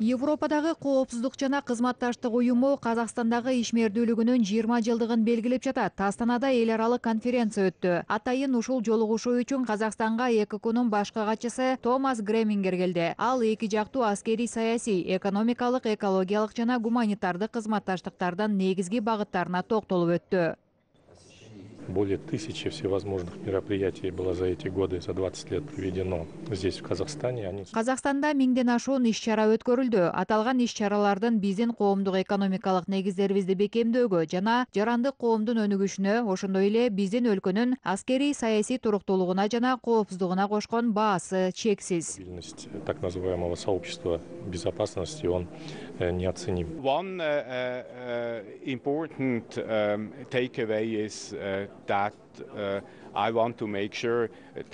европадагы коопсуздук жана кызматташтык уюму казакстандагы ишмердүүлүгүнүн жыйырма жылдыгын белгилеп жатат. Астанада эл аралык конференция өттү. Атайын ушул жолугушуу үчүн казакстанга эккнун башкы катчысы томас гремингер келди. Ал эки жактуу аскерий саясий экономикалык экологиялык жана гуманитардык кызматташтыктардын негизги багыттарына токтолуп өттү более тысячи всевозможных мероприятий было за эти годы за двадцать лет проведено здесь в казахстане. Они казакстанда миңден ашуун иш чара өткөрүлдү. Аталган иш чаралардын биздин коомдук экономикалык негиздерибизди бекемдөөгө жана жарандык коомдун өнүгүшүнө ошондой эле биздин өлкөнүн аскерий саясий туруктуулугуна жана коопсуздугуна кошкон баасы чексиз. Так называемого сообщества безопасности он неоценим one uh, uh, important um, takeaway is uh, that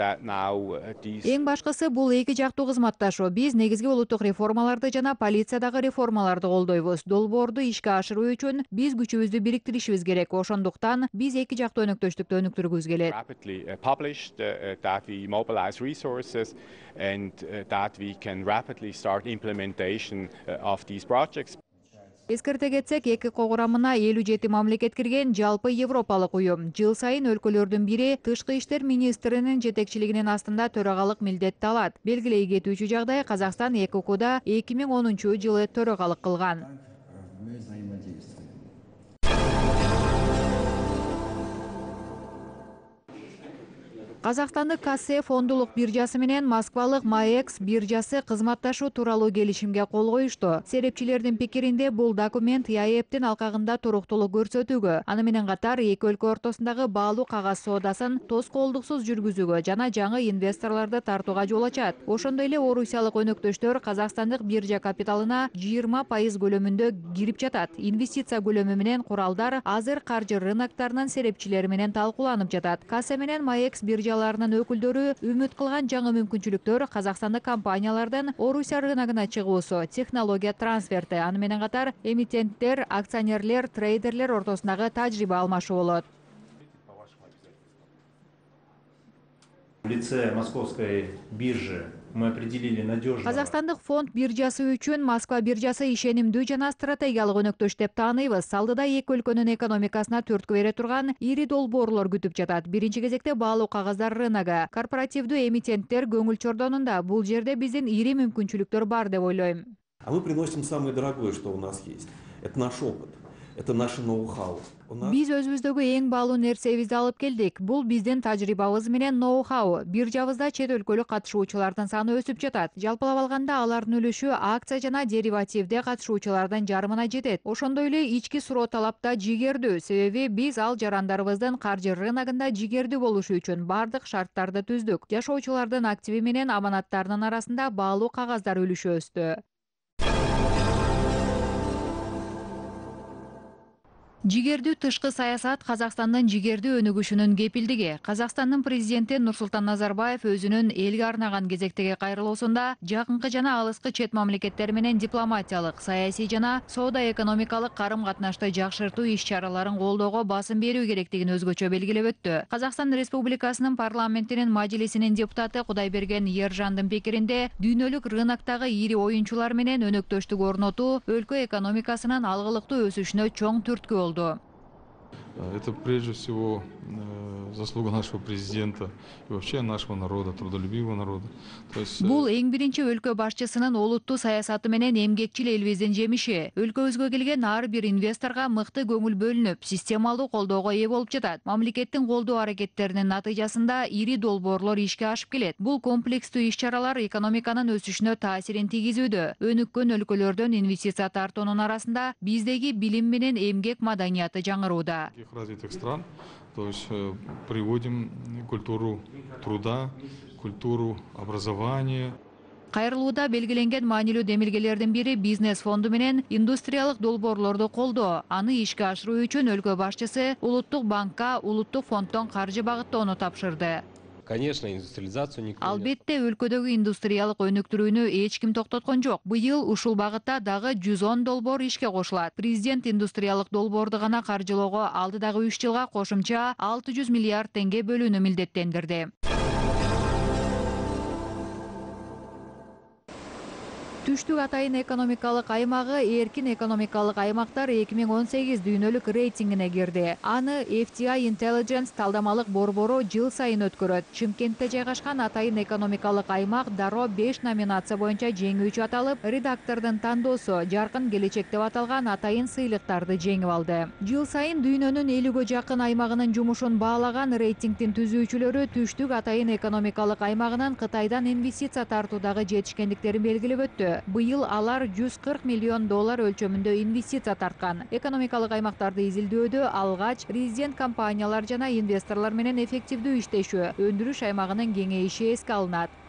uh, now uh, эң башкысы бул эки жактуу кызматташуу биз негизги улуттук реформаларды жана полициядагы реформаларды колдойбуз долбоорду ишке ашыруу үчүн биз күчүбүздү бириктиришибиз керек. Ошондуктан биз эки жактуу өнөктөштүктү өнүктүргүбүз келет. Эскерте кетсек экко курамына элүү жети мамлекет кирген жалпы европалык уюм. Жыл сайын өлкөлөрдүн бири тышкы иштер министринин жетекчилигинин астында төрагалык милдетти алат. Белгилей кетүүчү жагдай казакстан эккда эки миң онунчу жылы төрагалык кылган казакстандык кассе фондулук биржасы менен москвалык маэкс биржасы кызматташуу тууралуу келишимге кол коюшту. Серепчилердин пикиринде бул документ еаэбтин алкагында туруктуулук көрсөтүүгө аны менен катар эки өлкө ортосундагы баалуу кагаз соодасын тоскоолдуксуз жүргүзүүгө жана жаңы инвесторлорду тартууга жол ачат. Ошондой эле орусиялык өнөктөштөр казакстандык биржа капиталына жыйырма пайыз көлөмүндө кирип жатат. Инвестиция көлөмү менен куралдар азыр каржы рыноктарынын серепчилери менен талкууланып жатат. Кассе менен маэкс биржа өкүлдөрү үмүт кылган жаңы мүмкүнчүлүктөр казакстандык компаниялардын орусия рыногуна чыгуусу технология трансферти. Аны менен катар эмитенттер акционерлер трейдерлер ортосундагы тажрыйба алмашуу болот. В лице московской биржи мы определили надежного. Казакстандык фонд биржасы үчүн москва биржасы ишенимдүү жана стратегиялык өнөктөш деп тааныйбыз алдыда эки өлкөнүн экономикасына түрткү бере турган ири долбоорлор күтүп жатат. Биринчи кезекте баалуу кагаздар рыногу. Корпоративдүү эмитенттер көңүл чордонунда бул жерде биздин ири мүмкүнчүлүктөр бар деп ойлойм. А мы приносим самое дорогое, что у нас есть. Это наш опыт, это наше ноу-хау. У нас биз өзүбүздөгү эң баалуу нерсебизди алып келдик. Бул биздин тажрыйбабыз менен ноу хау биржабызда чет өлкөлүк катышуучулардын саны өсүп жатат. Жалпылап алганда алардын үлүшү акция жана деривативде катышуучулардын жарымына жетет. Ошондой эле ички суроо талап да жигердүү себеби биз ал жарандарыбыздын каржы рыногунда жигердүү болушу үчүн баардык шарттарды түздүк. Жашоочулардын активи менен аманаттарынын арасында баалуу кагаздар үлүшү өстү жигердүү тышкы саясат казакстандын жигердүү өнүгүшүнүн кепилдиги. Казакстандын президенти нурсултан назарбаев өзүнүн элге арнаган кезектеги кайрылуусунда жакынкы жана алыскы чет мамлекеттер менен дипломатиялык саясий жана соода экономикалык карым катнашты жакшыртуу иш чараларын колдоого басым берүү керектигин өзгөчө белгилеп өттү. Казакстан республикасынын парламентинин мажилисинин депутаты кудайберген ержандын пикиринде дүйнөлүк рыноктогу ири оюнчулар менен өнөктөштүк орнотуу өлкө экономикасынын алгылыктуу өсүшүнө чоң түрткү болду Голду. Это прежде всего э, заслуга нашего президента и вообще нашего народа, трудолюбивого народа. То есть э, бул эң биринчи өлкө башчысынын олуттуу саясаты менен эмгекчил элибиздин жемиши. Өлкөбүзгө келген ар бир инвесторго мыкты көңүл бөлүнүп системалуу колдоого ээ болуп жатат. Мамлекеттин колдоо аракеттеринин натыйжасында ири долбоорлор ишке ашып келет. Бул комплекстүү иш чаралар экономиканын өсүшүнө таасирин тийгизүүдө. Өнүккөн өлкөлөрдөн инвестиция тартуунун арасында биздеги билим менен эмгек маданияты жаңырууда. Таких развитых стран, то есть э, приводим культуру труда, культуру образования, кайрылууда белгиленген маанилүү демилгелердин бири бизнес фонду менен индустриялык долбоорлорду колдоо. Аны ишке ашыруу үчүн өлкө башчысы улуттук банкка улуттук фонддон каржы багыттоону тапшырды. Конечно индустриализацию никто албетте өлкөдөгү индустриялык өнүктүрүүнү эч ким токтоткон жок быйыл ушул багытта дагы жүз он долбоор ишке кошулат. Президент индустриялык долбоорду гана каржылоого алдыдагы үч жылга кошумча алты жүз миллиард теңге бөлүүнү милдеттендирди. Түштүк атайын экономикалык аймагы эркин экономикалык аймактар эки миң он сегиз дүйнөлүк рейтингине кирди. Аны fti intelligence талдамалык борбору жыл сайын өткөрөт. Чымкентте жайгашкан атайын экономикалык аймак дароо беш номинация боюнча жеңүүчү аталып редактордун тандоосу жаркын келечек деп аталган атайын сыйлыктарды жеңип алды. Жыл сайын дүйнөнүн элүүгө жакын аймагынын жумушун баалаган рейтингдин түзүүчүлөрү түштүк атайын экономикалык аймагынын кытайдан инвестиция тартуудагы жетишкендиктерин белгилеп өттү быйыл алар жүз кырк миллион доллар өлчөмүндө инвестиция тарткан. Экономикалык аймактарды изилдөөдө алгач резидент компаниялар жана инвесторлор менен эффективдүү иштешүү өндүрүш аймагынын кеңейиши эске алынат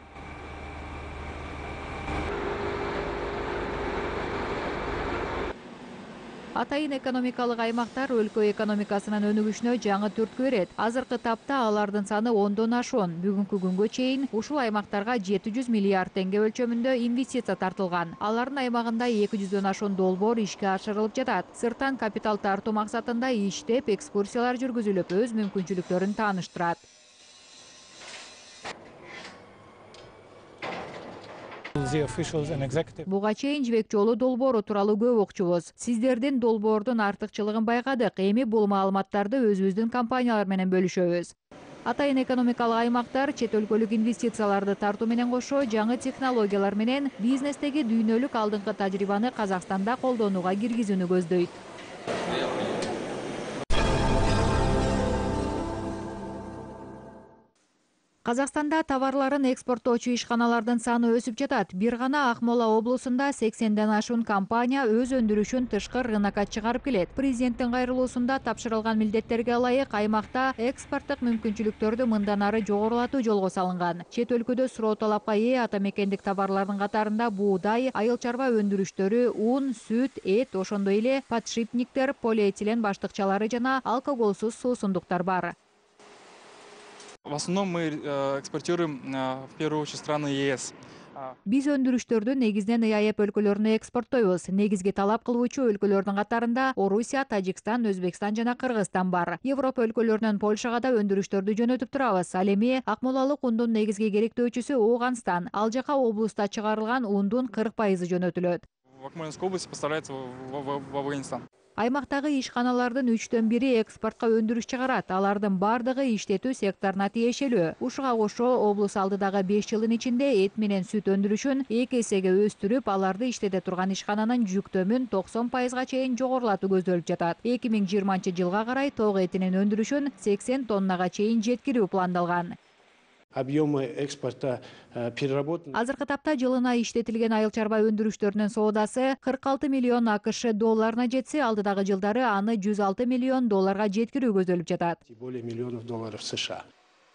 атайын экономикалык аймактар өлкө экономикасынын өнүгүшүнө жаңы түрткү берет азыркы тапта алардын саны ондон ашуун бүгүнкү күнгө чейин ушул аймактарга жети жүз миллиард теңге өлчөмүндө инвестиция тартылган. Алардын аймагында эки жүздөн ашуун долбоор ишке ашырылып жатат. Сырттан капитал тартуу максатында иштеп экскурсиялар жүргүзүлүп өз мүмкүнчүлүктөрүн тааныштырат буга чейин жибек жолу долбоору тууралуу көп укчубуз сиздердин долбоордун артыкчылыгын байкадык эми бул маалыматтарды өзүбүздүн компаниялар менен бөлүшөбүз. Атайын экономикалык аймактар чет өлкөлүк инвестицияларды тартуу менен кошо жаңы технологиялар менен бизнестеги дүйнөлүк алдыңкы тажрыйбаны казакстанда колдонууга киргизүүнү көздөйт казакстанда товарларын экспорттоочу ишканалардын саны өсүп жатат. Бир гана акмола облусунда сексенден ашуун компания өз өндүрүшүн тышкы рынокко чыгарып келет. Президенттин кайрылуусунда тапшырылган милдеттерге ылайык аймакта экспорттук мүмкүнчүлүктөрдү мындан ары жогорулатуу жолго салынган. Чет өлкөдө суроо талапка ээ ата мекендик товарлардын катарында буудай айыл чарба өндүрүштөрү ун сүт эт ошондой эле подшипниктер полиэтилен баштыкчалары жана алкоголсуз суусундуктар бар В основном мы э, экспортируем э, в первую очередь страны ЕС. биз өндүрүштөрдү негизинен ыаеп өлкөлөрүнө экспорттойбуз. Негизги талап кылуучу өлкөлөрдүн катарында орусия тажикстан өзбекстан жана кыргызстан бар. Европа өлкөлөрүнөн польшага да өндүрүштөрдү жөнөтүп турабыз. Ал эми акмолалык ундун негизги керектөөчүсү ооганстан. Ал жака облуста чыгарылган ундун кырк пайызы жөнөтүлөт. В Акмолинской области поставляется в Афганистан аймактагы ишканалардын үчтөн бири экспортко өндүрүш чыгарат. Алардын баардыгы иштетүү секторуна тиешелүү. Ушуга кошо облус алдыдагы беш жылдын ичинде эт менен сүт өндүрүшүн эки эсеге өстүрүп аларды иштете турган ишкананын жүктөмүн токсон пайызга чейин жогорулатуу көзделип жатат. Эки миң жыйырманчы жылга карай ток этинин өндүрүшүн сексен тоннага чейин жеткирүү пландалган объемы экспорта э, переработан. Азыркы тапта жылына иштетилген айыл чарба өндүрүштөрүнүн соодасы кырк алты миллион акш долларына жетсе алдыдагы жылдары аны жүз алты миллион долларга жеткирүү көзделип жатат. Более миллионов долларов сша.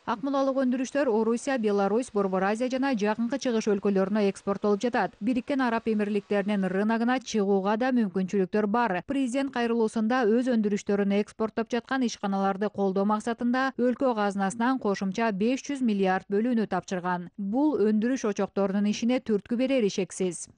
Акмолалык өндүрүштөр орусия беларусь борбор азия жана жакынкы чыгыш өлкөлөрүнө экспорттолуп жатат. Бириккен араб эмирликтеринин рыногуна чыгууга да мүмкүнчүлүктөр бар. Президент кайрылуусунда өз өндүрүштөрүн экспорттоп жаткан ишканаларды колдоо максатында өлкө казынасынан кошумча беш жүз миллиард бөлүүнү тапшырган. Бул өндүрүш очокторунун ишине түрткү берери шексиз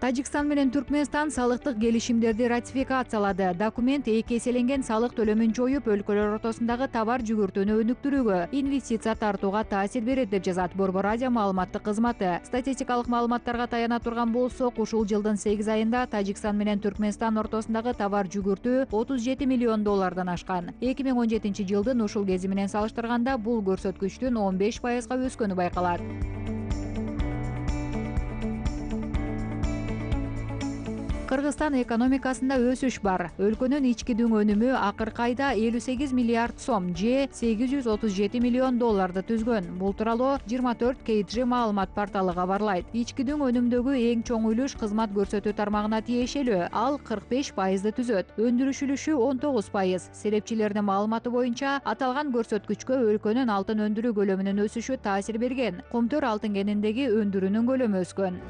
тажикстан менен түркмөнстан салыктык келишимдерди ратификациялады. Документ эки эселенген салык төлөмүн жоюп өлкөлөр ортосундагы товар жүгүртүүнү өнүктүрүүгө инвестиция тартууга таасир берет деп жазат борбор азия маалыматтык кызматы. Статистикалык маалыматтарга таяна турган болсок ушул жылдын сегиз айында тажикстан менен түркмөнстан ортосундагы товар жүгүртүү отуз жети миллион доллардан ашкан. Эки миң он жетинчи жылдын ушул кези менен салыштырганда бул көрсөткүчтүн он беш пайызга өскөнү байкалат кыргызстан экономикасында өсүш бар. Өлкөнүн ички дүң өнүмү акыркы айда элүү сегиз миллиард сом же сегиз жүз отуз жети миллион долларды түзгөн. Бул тууралуу жыйырма төрт kg маалымат порталы кабарлайт ички дүң өнүмдөгү эң чоң үлүш кызмат көрсөтүү тармагына тиешелүү. Ал кырк беш пайызды түзөт. Өндүрүш үлүшү он тогуз пайыз. Серепчилердин маалыматы боюнча аталган көрсөткүчкө өлкөнүн алтын өндүрүү көлөмүнүн өсүшү таасир берген. Кумтөр алтын кенендеги өндүрүүнүн көлөмү өскөн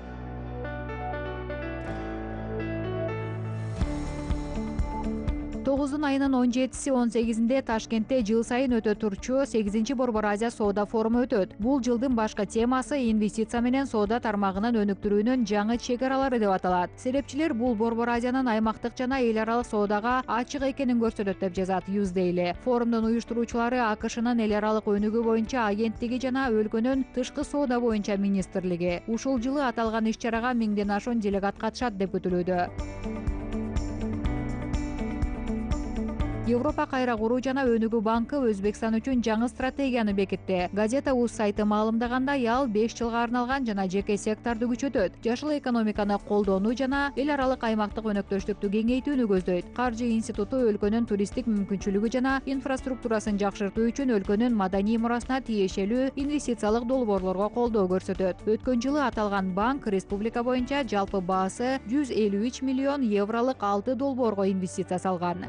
тогузун айынын он жетиси он сегизинде ташкентте жыл сайын өтө турчу сегизинчи борбор азия соода форуму өтөт. Бул жылдын башкы темасы инвестиция менен соода тармагынын өнүктүрүүнүн жаңы чек аралары деп аталат. Серепчилер бул борбор азиянын аймактык жана эл аралык соодага ачык экенин көрсөтөт деп жазат юздейли форумдун уюштуруучулары акшнын эл аралык өнүгүү боюнча агенттиги жана өлкөнүн тышкы соода боюнча министрлиги. Ушул жылы аталган иш чарага миңден ашуун делегат катышат деп күтүлүүдө европа кайра куруу жана өнүгүү банкы өзбекстан үчүн жаңы стратегияны бекитти. Газета уз сайты маалымдагандай ал беш жылга арналган жана жеке секторду күчөтөт. Жашыл экономиканы колдонуу жана эл аралык аймактык өнөктөштүктү кеңейтүүнү көздөйт. Каржы институту өлкөнүн туристтик мүмкүнчүлүгү жана инфраструктурасын жакшыртуу үчүн өлкөнүн маданий мурасына тиешелүү инвестициялык долбоорлорго колдоо көрсөтөт. Өткөн жылы аталган банк республика боюнча жалпы баасы жүз элүү үч миллион евролук алты долбоорго инвестиция салган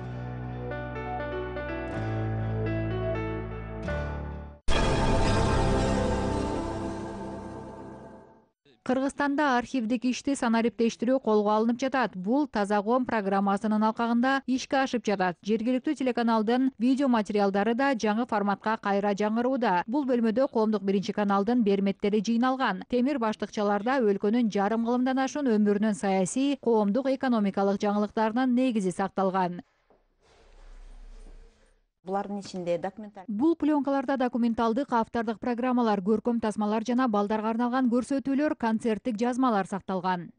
кыргызстанда архивдик ишти санариптештирүү колго алынып жатат. Бул таза коом программасынын алкагында ишке ашып жатат. Жергиликтүү телеканалдын видео материалдары да жаңы форматка кайра жаңырууда. Бул бөлмөдө коомдук биринчи каналдын берметтери жыйналган. Темир баштыкчаларда өлкөнүн жарым кылымдан ашуун өмүрүнүн саясий коомдук экономикалык жаңылыктарынын негизи сакталган булардын ичинде документаль бул пленкаларда документалдык автордук программалар көркөм тасмалар жана балдарга арналган көрсөтүүлөр концерттик жазмалар сакталган.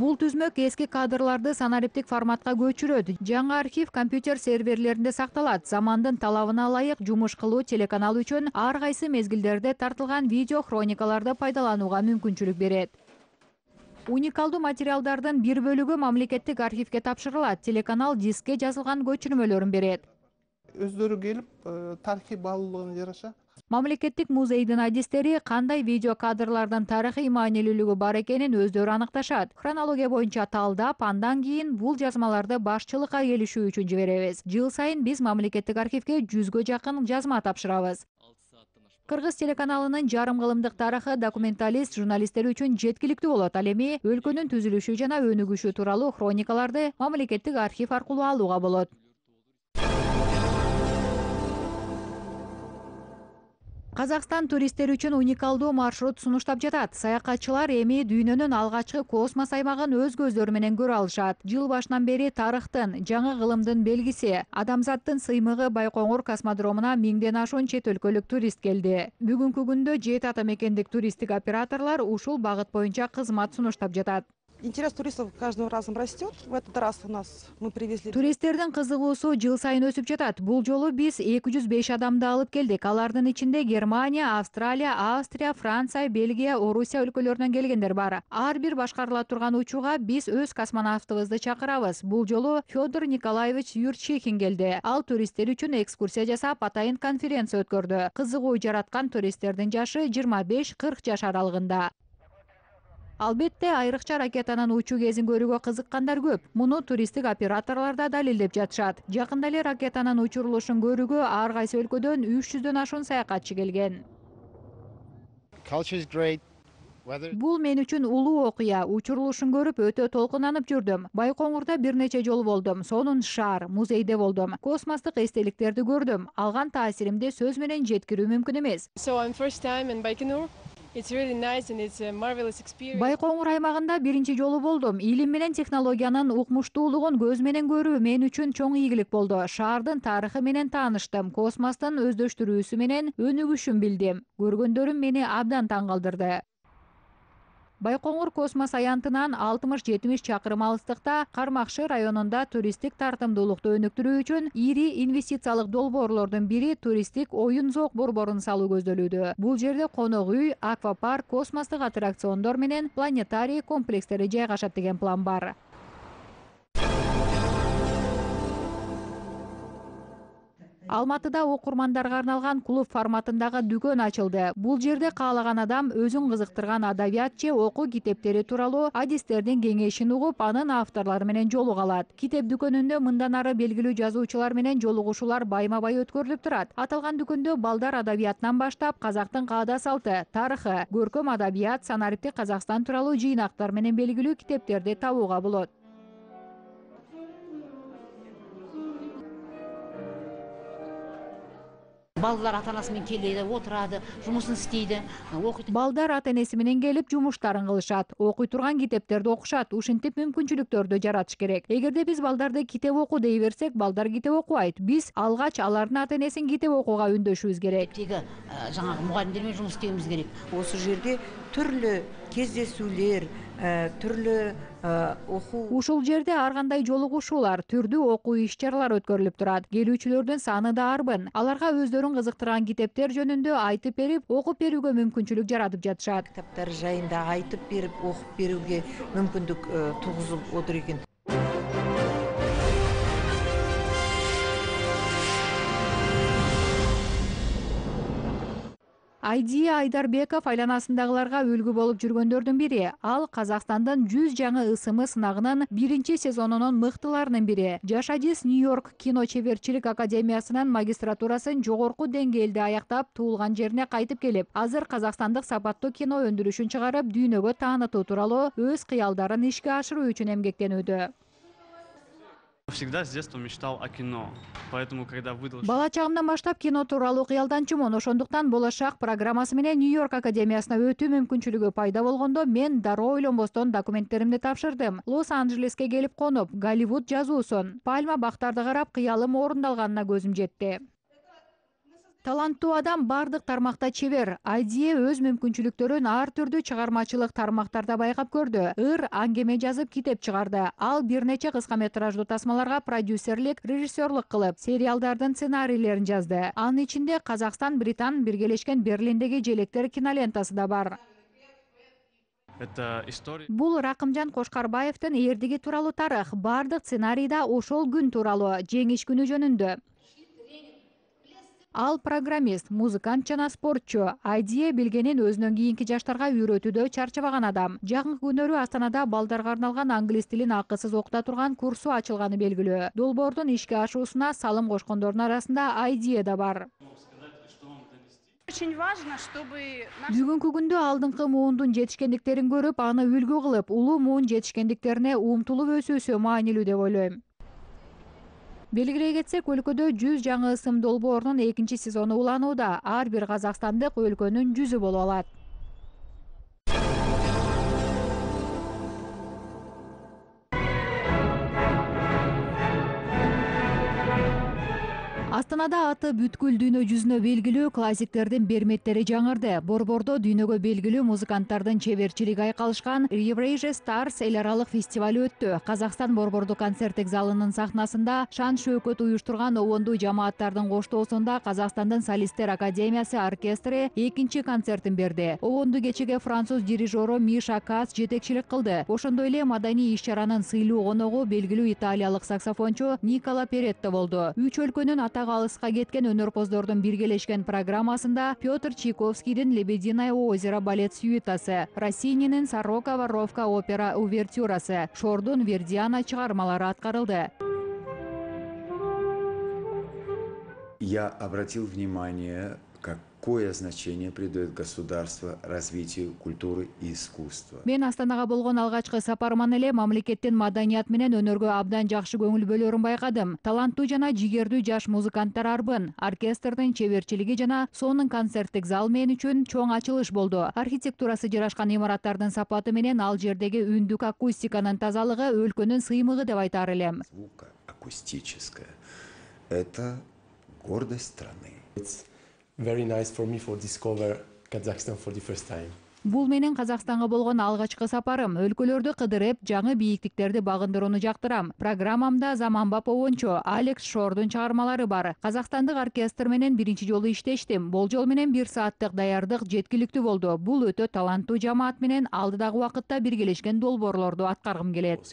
Бул түзмөк эски кадрларды санариптик форматка көчүрөт. Жаңы архив компьютер серверлеринде сакталат. Замандын талабына ылайык жумуш кылуу телеканал үчүн ар кайсы мезгилдерде тартылган видео хроникаларды пайдаланууга мүмкүнчүлүк берет уникалдуу материалдардын бир бөлүгү мамлекеттик архивге тапшырылат. Телеканал дискке жазылган көчүрмөлөрүн берет. Өздөрү келип э, тарыхый баалуулугуна жараша. Мамлекеттик музейдин адистери кандай видео кадрлардын тарыхый маанилүүлүгү бар экенин өздөрү аныкташат. Хронология боюнча талдап андан кийин бул жазмаларды башчылыкка келишүү үчүн жиберебиз. Жыл сайын биз мамлекеттик архивге жүзгө жакын жазма тапшырабыз кыргыз телеканалынын жарым кылымдык тарыхы документалист журналисттер үчүн жеткиликтүү болот ал эми өлкөнүн түзүлүшү жана өнүгүшү тууралуу хроникаларды мамлекеттик архив аркылуу алууга болот казакстан туристтер үчүн уникалдуу маршрут сунуштап жатат. Саякатчылар эми дүйнөнүн алгачкы космос аймагын өз көздөрү менен көрө алышат. Жыл башынан бери тарыхтын жаңы кылымдын белгиси адамзаттын сыймыгы байкоңур космодромуна миңден ашуун чет өлкөлүк турист келди. Бүгүнкү күндө жети ата мекендик туристтик операторлор ушул багыт боюнча кызмат сунуштап жатат интерес туристов каждым разом растет в этот раз у нас мы привезли туристтердин кызыгуусу жыл сайын өсүп жатат. Бул жолу биз эки жүз беш адамды алып келдик. Алардын ичинде германия австралия австрия франция бельгия орусия өлкөлөрүнөн келгендер бар. Ар бир башкарыла турган учууга биз өз космонавтыбызды чакырабыз. Бул жолу федор николаевич юрчихин келди. Ал туристтер үчүн экскурсия жасап атайын конференция өткөрдү. Кызыгуу жараткан туристтердин жашы жыйырма беш кырк жаш аралыгында албетте айрыкча ракетанын учуу кезин көрүүгө кызыккандар көп. Муну туристтик операторлор да далилдеп жатышат. Жакында эле ракетанын учурулушун көрүүгө ар кайсы өлкөдөн үч жүздөн ашуун саякатчы келген. Бул мен үчүн улуу окуя. Учурулушун көрүп өтө толкунанып жүрдүм. Байкоңурда бир нече жолу болдум. Сонун шаар музейде болдум. Космостук эстеликтерди көрдүм. Алган таасиримди сөз менен жеткирүү мүмкүн эмес байкоңур аймагында биринчи жолу болдум илим менен технологиянын укмуштуулугун көз менен көрүү мен үчүн чоң ийгилик болду шаардын тарыхы менен тааныштым космостун өздөштүрүүсү менен өнүгүшүн билдим көргөндөрүм мени абдан таң калтырды байкоңур космос аянтынан алтымыш жетимиш чакырым алыстыкта кармакшы районунда туристтик тартымдуулукту өнүктүрүү үчүн ири инвестициялык долбоорлордун бири туристтик оюн зоок борборун салуу көздөлүүдө бул жерде конок үй аквапарк космостук аттракциондор менен планетарий комплекстери жайгашат деген план бар алматыда окурмандарга арналган клуб форматындагы дүкөн ачылды. Бул жерде каалаган адам өзүн кызыктырган адабият же окуу китептери тууралуу адистердин кеңешин угуп анын авторлору менен жолуга алат китеп дүкөнүндө мындан ары белгилүү жазуучулар менен жолугушуулар байма бай өткөрүлүп турат аталган дүкөндө балдар адабиятынан баштап казактын каада салты тарыхы көркөм адабият санариптик казакстан тууралуу жыйнактар менен белгилүү китептерди табууга болот. Балдар ата анасы менен келеді отурады жумусун истейди окуйт балдар ата энеси менен келип жумуштарын кылышат окуй турган китептерди окушат ушинтип мүмкүнчүлүктөрдү жаратыш керек. Эгерде биз балдарды китеп оку дей берсек балдар китеп окубайт биз алгач алардын ата энесин китеп окууга үндөшүбүз керек. Тиги жанагы мугалимдер менен жумус істеуіміз керек. Осы жерде түрлі кездесүүлер түрлі окуу ушул жерде ар кандай жолугушуулар түрдүү окуу иш чаралар өткөрүлүп турат. Келүүчүлөрдүн саны да арбын. Аларга өздөрүн кызыктырган китептер жөнүндө айтып берип окуп берүүгө мүмкүнчүлүк жаратып жатышат. Китаптар жайында айтып берип окуп берүүгө мүмкүндүк тугузуп отур экен айдия айдарбеков айланасындагыларга үлгү болуп жүргөндөрдүн бири. Ал казакстандын жүз жаңы ысымы сынагынын биринчи сезонунун мыктыларынын бири. Жаш адис нью йорк кино чеберчилик академиясынын магистратурасын жогорку деңгээлде аяктап туулган жерине кайтып келип азыр казакстандык сапаттуу кино өндүрүшүн чыгарып дүйнөгө таанытуу тууралуу өз кыялдарын ишке ашыруу үчүн эмгектенүүдө всегда с детства мечтал о кино. Поэтому когда выдал бала чагымдан баштап кино тууралуу кыялданчумун ошондуктан программасы менен нью йорк академиясына өтүү мүмкүнчүлүгү пайда болгондо мен дароо ойлонбостон документтеримди тапшырдым. Лос анджелеске келип конуп голливуд жазуусун пальма бактарды карап кыялым орундалганына көзүм жетти таланттуу адам баардык тармакта чебер айдие өз мүмкүнчүлүктөрүн ар түрдүү чыгармачылык тармактарда байкап көрдү ыр аңгеме жазып китеп чыгарды ал бир нече кыска метраждуу тасмаларга продюсерлик режиссерлук кылып сериалдардын сценарийлерин жазды. Анын ичинде казакстан британ биргелешкен берлиндеги желектер кинолентасы да бар. Это история. Бул ракымжан кошкарбаевдин эрдиги тууралуу тарых баардык сценарийда ошол күн тууралуу жеңиш күнү жөнүндө ал программист музыкант жана спортчу айдие билгенин өзүнөн кийинки жаштарга үйрөтүүдө чарчабаган адам. Жакынкы күндөр астанада балдарга арналган англис тилин акысыз окута турган курсу ачылганы белгилүү. Долбоордун ишке ашуусуна салым кошкондордун арасында айдие да бар. Очень важно чтобы бүгүнкү күндө алдыңкы муундун жетишкендиктерин көрүп аны үлгү кылып улуу муун жетишкендиктерине умтулуп өсүүсү маанилүү деп ойлойм белгилей кетсек өлкөдө жүз жаңы ысым долбоорунун экинчи сезону уланууда. Ар бир казакстандык өлкөнүн жүзү болуп алат астанада аты бүткүл дүйнө жүзүнө белгилүү классиктердин берметтери жаңырды. Борбордо дүйнөгө белгилүү музыканттардын чеберчилиги айкалышкан eurasia stars эл аралык фестиваль өттү. Казакстан борбордук концерттик залынын сахнасында шан шөөкөт уюштурган обондуу жамааттардын коштоосунда казакстандын солисттер академиясы оркестри экинчи концертин берди. Обондуу кечеге француз дирижеру миша кас жетекчилик кылды. Ошондой эле маданий иш чаранын сыйлуу коногу белгилүү италиялык саксофончу никола перетто болду. Үч өлкөнүн атак алыска кеткен өнөрпоздордун биргелешкен программасында петр чайковскийдин лебединое озеро балет сюитасы россининин сорока воровка опера увертюрасы шордун вердиана чыгармалары аткарылды я обратил внимание как какое значение придает государство развитию культуры и искусства? Мен астанага болгон алгачкы сапарыман эле мамлекеттин маданият менен өнөргө абдан жакшы көңүл бөлөрүн байкадым. Таланттуу жана жигердүү жаш музыканттар арбын оркестрдин чеберчилиги жана сонун концерттик зал мен үчүн чоң ачылыш болду. Архитектурасы жарашкан имараттардын сапаты менен ал жердеги үндүк акустиканын тазалыгы өлкөнүн сыймыгы деп айтаар элем. Звука акустическая это гордость страны. Very nice for me for discover Kazakhstan for the first time. бул менин казакстанга болгон алгачкы сапарым өлкөлөрдү кыдырып жаңы бийиктиктерди багындырууну жактырам. Программамда заманбап обончу алекс шордун чыгармалары бар. Казакстандык оркестр менен биринчи жолу иштештим. Болжол менен бир сааттык даярдык жеткиликтүү болду. Бул өтө таланттуу жамаат менен алдыдагы убакытта биргелешкен долбоорлорду аткаргым келет.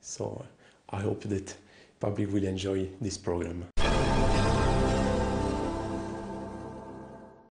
So I hope that public will enjoy this program.